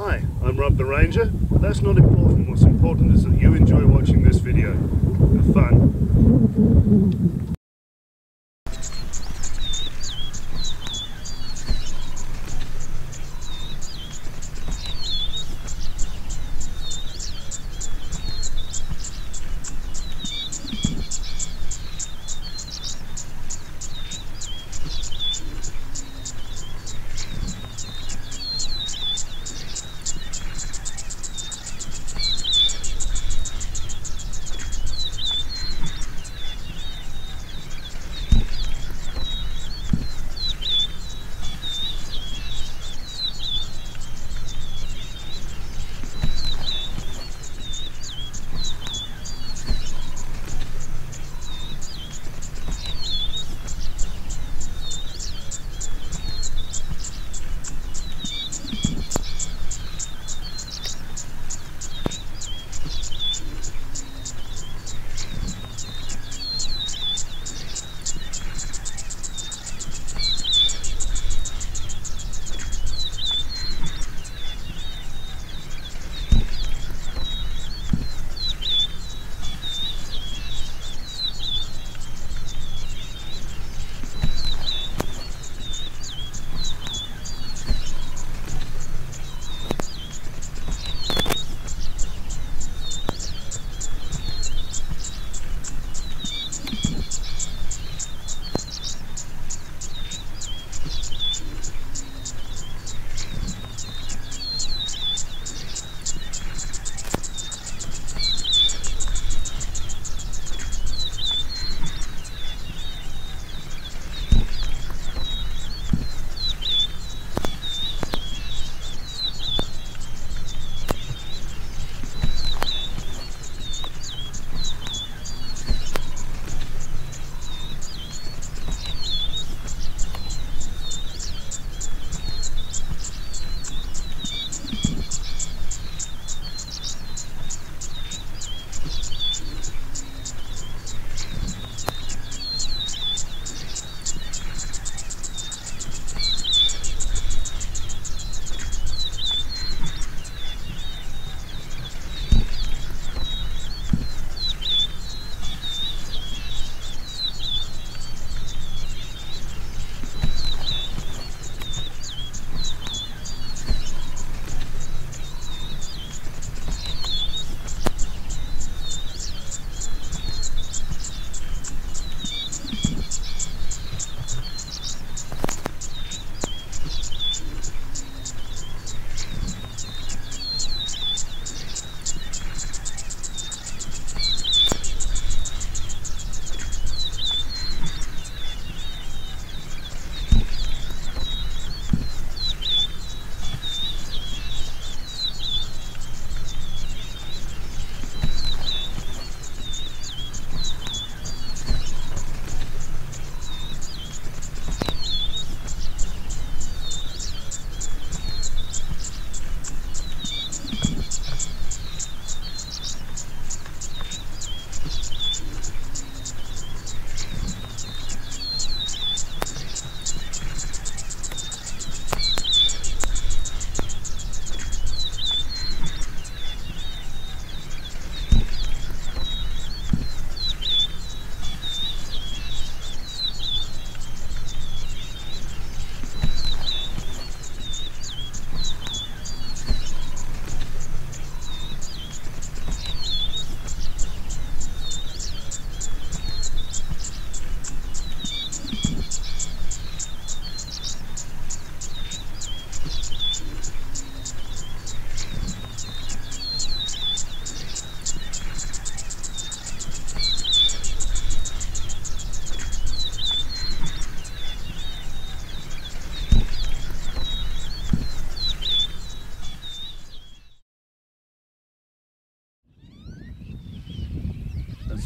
Hi, I'm Rob the Ranger, but that's not important. What's important is that you enjoy watching this video. Have fun.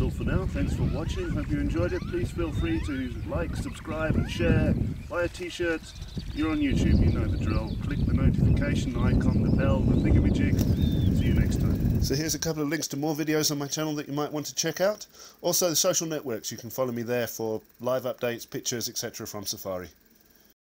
All for now. Thanks for watching. Hope you enjoyed it. Please feel free to like, subscribe and share. Buy a t-shirt. You're on YouTube, you know the drill. Click the notification icon, the bell, the thingamajig. See you next time. So here's a couple of links to more videos on my channel that you might want to check out. Also the social networks. You can follow me there for live updates, pictures, etc. from Safari.